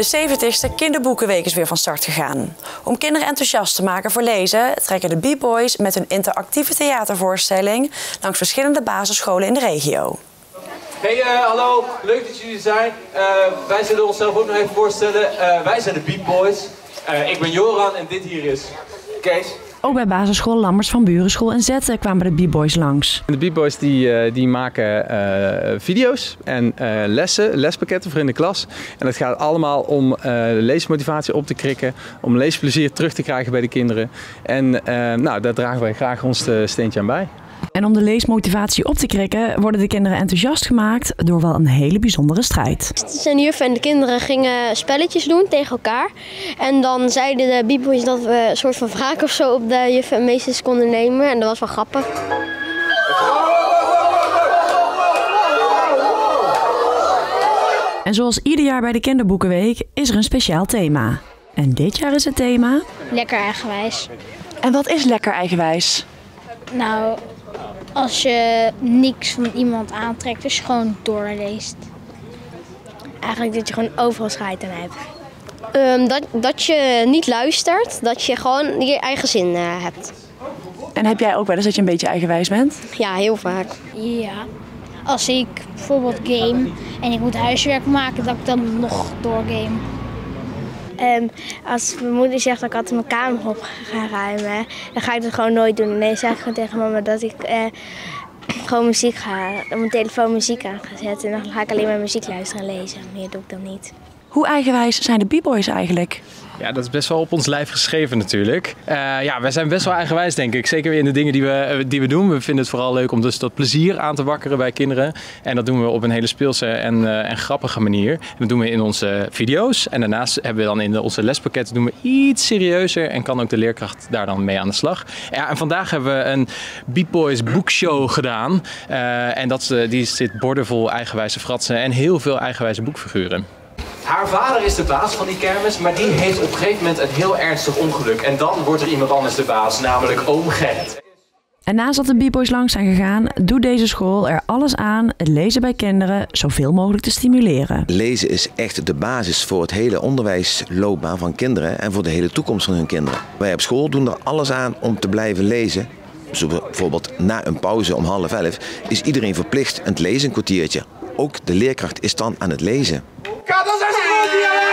De 70ste Kinderboekenweek is weer van start gegaan. Om kinderen enthousiast te maken voor lezen, trekken de B-Boys met hun interactieve theatervoorstelling langs verschillende basisscholen in de regio. Hey, uh, hallo, leuk dat jullie zijn. Uh, wij zullen onszelf ook nog even voorstellen. Uh, wij zijn de Beat Boys. ik ben Joran en dit hier is Kees. Ook bij basisschool Lammers van Burenschool en Zetten kwamen de B-Boys langs. De B-Boys die, die maken video's en lessen, lespakketten voor in de klas. En het gaat allemaal om leesmotivatie op te krikken, om leesplezier terug te krijgen bij de kinderen. En nou, daar dragen wij graag ons steentje aan bij. En om de leesmotivatie op te krikken, worden de kinderen enthousiast gemaakt door wel een hele bijzondere strijd. Zijn juf en de kinderen gingen spelletjes doen tegen elkaar. En dan zeiden de bieboys dat we een soort van wraak of zo op de juf en meesters konden nemen. En dat was wel grappig. En zoals ieder jaar bij de Kinderboekenweek is er een speciaal thema. En dit jaar is het thema... Lekker eigenwijs. En wat is lekker eigenwijs? Nou, als je niks van iemand aantrekt, dus je gewoon doorleest. Eigenlijk dat je gewoon overal scheid aan hebt. Um, dat, dat je niet luistert, dat je gewoon je eigen zin uh, hebt. En heb jij ook wel eens dat je een beetje eigenwijs bent? Ja, heel vaak. Ja. Als ik bijvoorbeeld game en ik moet huiswerk maken, dat ik dan nog doorgame. Um, als mijn moeder zegt dat ik altijd mijn kamer op ga ruimen, dan ga ik dat gewoon nooit doen. Nee, zeg ik gewoon tegen mama dat ik uh, gewoon muziek ga, op mijn telefoon muziek aan ga zetten. En dan ga ik alleen maar muziek luisteren en lezen. Meer doe ik dan niet. Hoe eigenwijs zijn de b-boys eigenlijk? Ja, dat is best wel op ons lijf geschreven natuurlijk. Uh, ja, wij zijn best wel eigenwijs denk ik. Zeker in de dingen die we, eh, die we doen. We vinden het vooral leuk om dus dat plezier aan te wakkeren bij kinderen. En dat doen we op een hele speelse en, uh, en grappige manier. Dat doen we in onze video's. En daarnaast hebben we dan in onze lespakketten doen we iets serieuzer. En kan ook de leerkracht daar dan mee aan de slag. Ja, en vandaag hebben we een Beat Boys boekshow gedaan. En dat, die zit bordenvol eigenwijze fratsen en heel veel eigenwijze boekfiguren. Haar vader is de baas van die kermis, maar die heeft op een gegeven moment een heel ernstig ongeluk. En dan wordt er iemand anders de baas, namelijk oom Gerrit. En naast dat de B-boys langs zijn gegaan, doet deze school er alles aan het lezen bij kinderen zoveel mogelijk te stimuleren. Lezen is echt de basis voor het hele onderwijsloopbaan van kinderen en voor de hele toekomst van hun kinderen. Wij op school doen er alles aan om te blijven lezen. Zo bijvoorbeeld na een pauze om half elf is iedereen verplicht een lezen kwartiertje. Ook de leerkracht is dan aan het lezen. 14 Claudia!